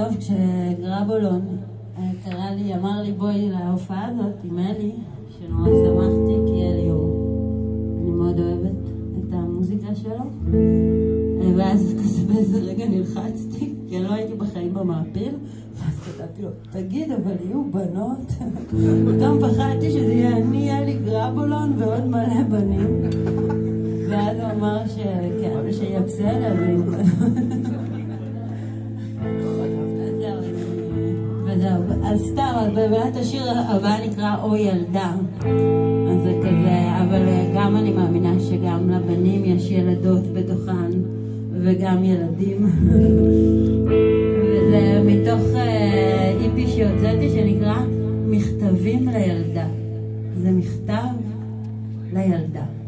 טוב, כשגרבולון קרא לי, אמר לי בואי להופעה הזאת עם אלי, שנורא שמחתי, כי אלי הוא... אני מאוד אוהבת את המוזיקה שלו. ואז כזה באיזה רגע נלחצתי, כי לא הייתי בחיים במעפיל, ואז כתבתי לו, תגיד, אבל יהיו בנות? פתאום פחדתי שזה יהיה אני, אלי גרבולון ועוד מלא בנים. ואז הוא אמר שכן, שיהיה בסדר ויהיו בנות. אז סתם, אז באמת השיר הבא נקרא או ילדה. אז זה כזה, אבל אה, גם אני מאמינה שגם לבנים יש ילדות בתוכן, וגם ילדים. וזה מתוך אה, איפי שהוצאתי שנקרא מכתבים לילדה. זה מכתב לילדה.